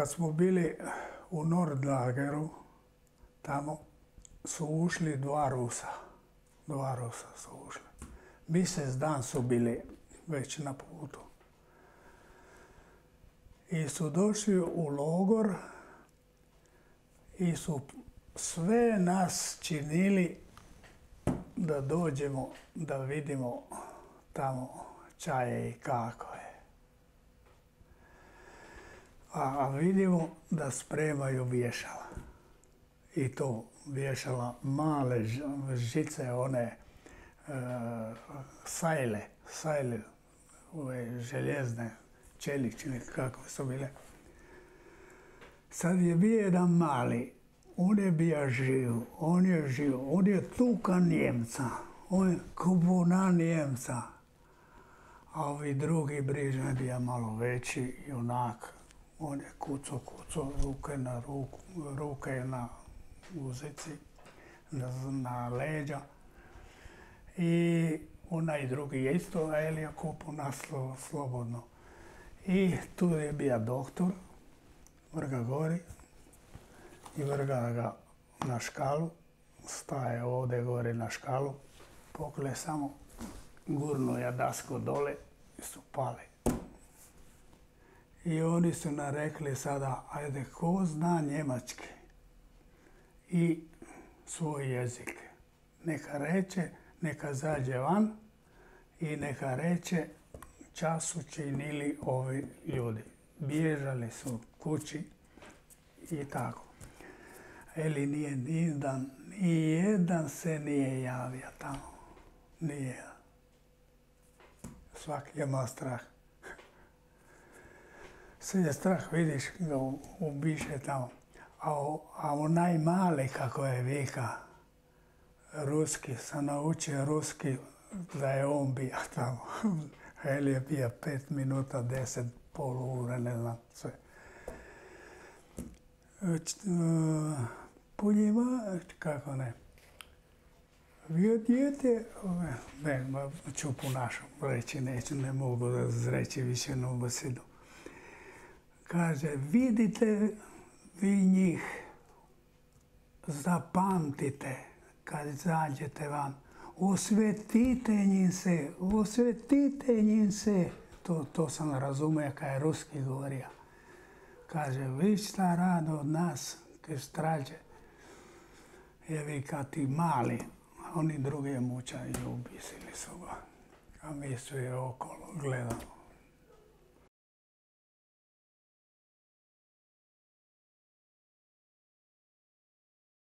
kad smo bili u Nordlageru, tamo su ušli dva Rusa. Dva Rusa su ušli. Mjesec dan su bili već na putu. I su došli u logor i su sve nas činili da dođemo, da vidimo tamo čaje i kako je. A, vidimo da spremaju vješala. I to vješala male žice, one e, sajle, sajle, ove željezne čeličine, kako su bile. Sad je bio jedan mali, on je bio živ, on je živ, on je tuka Njemca, on je kubuna Njemca. A ovi drugi brižni bio malo veći i onak, on je kuco, kuco, ruke na ruku, ruke na uzici, na, leđa. I onaj drugi je isto, Elija kupu naslo slobodno. I tu je bio doktor, vrga gori i vrga ga na škalu, staje ovdje gore na škalu, pokle samo gurnu ja dasko dole i su pali. I oni su nam rekli sada, ajde, ko zna njemački i svoj jezik, neka reče, neka zađe van i neka reče čas su činili ovi ljudi. Bježali su kući i tako. Eli nije nijedan, jedan se nije javio tamo. Nije. Svaki ima strah. Sve je strah, vidiš ga ubiše tamo. A, a onaj mali kako je vika, ruski, sam naučio ruski da je on bio tamo. Eli je bio pet minuta, deset, pol ure, ne znam sve. Po njima, kako ne, vi dijete, ne, ću po našom reći, neću, ne mogu da reći više na besedu. Kaže, vidite vi njih, zapamtite kad zađete vam, osvetite njim se, osvetite njim se. To, to sam razumio kada je ruski govorio. Kaže, vi šta rade od nas, ke strađe. vi kad ti mali, oni drugi mučaju i ubisili su ga. A mi su je okolo gledali.